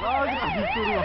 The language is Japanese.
マジかびっくりわ